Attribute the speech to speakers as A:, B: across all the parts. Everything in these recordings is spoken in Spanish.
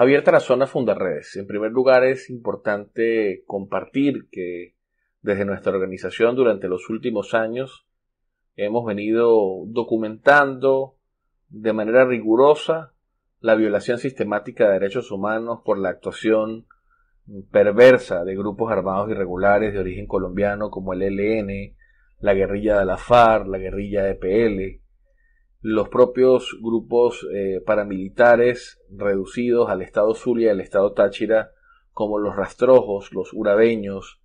A: Javier Tarazona Fundarredes. En primer lugar, es importante compartir que desde nuestra organización durante los últimos años hemos venido documentando de manera rigurosa la violación sistemática de derechos humanos por la actuación perversa de grupos armados irregulares de origen colombiano como el ELN, la guerrilla de la FARC, la guerrilla EPL, los propios grupos eh, paramilitares reducidos al estado Zulia y al estado Táchira, como los rastrojos, los urabeños,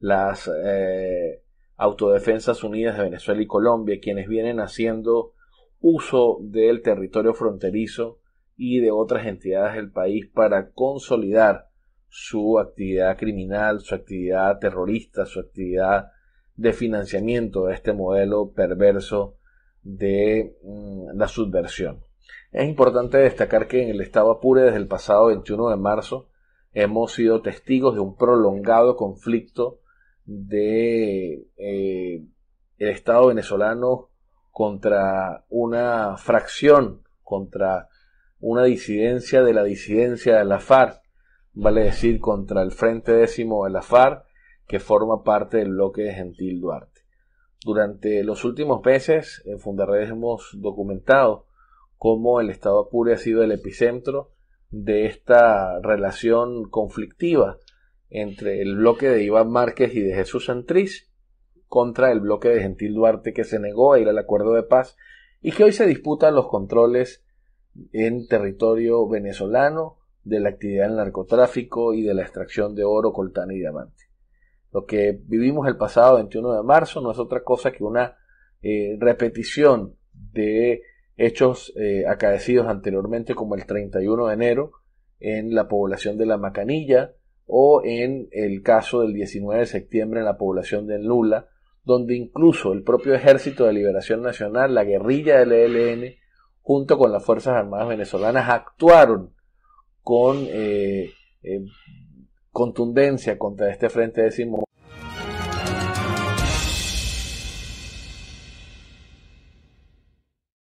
A: las eh, Autodefensas Unidas de Venezuela y Colombia, quienes vienen haciendo uso del territorio fronterizo y de otras entidades del país para consolidar su actividad criminal, su actividad terrorista, su actividad de financiamiento de este modelo perverso de mm, la subversión. Es importante destacar que en el estado Apure desde el pasado 21 de marzo hemos sido testigos de un prolongado conflicto de eh, el estado venezolano contra una fracción, contra una disidencia de la disidencia de la FARC, vale decir contra el Frente Décimo de la FARC, que forma parte del bloque de Gentil Duarte. Durante los últimos meses en Fundaredes hemos documentado cómo el Estado Apure ha sido el epicentro de esta relación conflictiva entre el bloque de Iván Márquez y de Jesús Santriz contra el bloque de Gentil Duarte que se negó a ir al acuerdo de paz y que hoy se disputan los controles en territorio venezolano de la actividad del narcotráfico y de la extracción de oro, coltán y diamante. Lo que vivimos el pasado 21 de marzo no es otra cosa que una eh, repetición de hechos eh, acaecidos anteriormente como el 31 de enero en la población de la Macanilla o en el caso del 19 de septiembre en la población de Lula, donde incluso el propio Ejército de Liberación Nacional, la guerrilla del ELN, junto con las Fuerzas Armadas venezolanas, actuaron con eh, contundencia contra este frente décimo